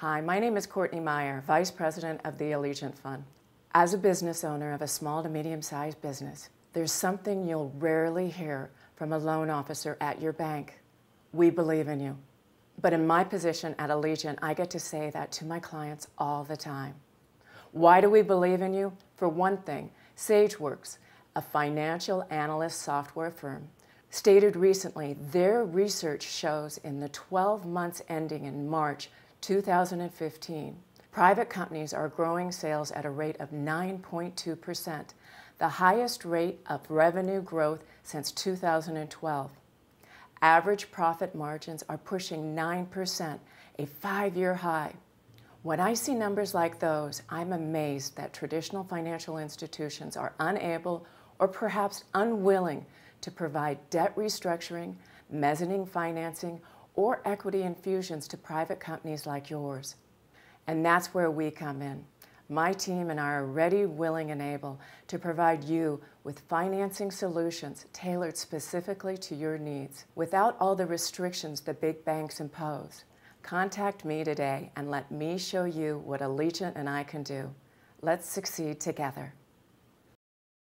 Hi, my name is Courtney Meyer, Vice President of the Allegiant Fund. As a business owner of a small to medium-sized business, there's something you'll rarely hear from a loan officer at your bank. We believe in you. But in my position at Allegiant, I get to say that to my clients all the time. Why do we believe in you? For one thing, SageWorks, a financial analyst software firm, stated recently their research shows in the 12 months ending in March 2015, private companies are growing sales at a rate of 9.2%, the highest rate of revenue growth since 2012. Average profit margins are pushing 9%, a five-year high. When I see numbers like those, I'm amazed that traditional financial institutions are unable or perhaps unwilling to provide debt restructuring, mezzanine financing, or equity infusions to private companies like yours. And that's where we come in. My team and I are ready, willing, and able to provide you with financing solutions tailored specifically to your needs without all the restrictions the big banks impose. Contact me today and let me show you what Allegiant and I can do. Let's succeed together.